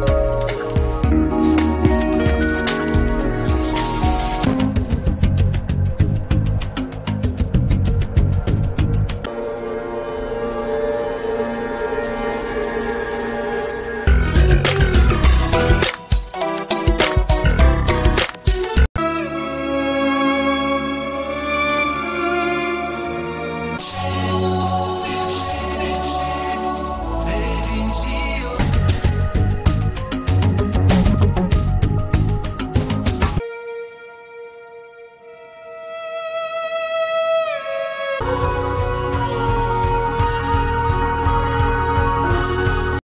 Bye.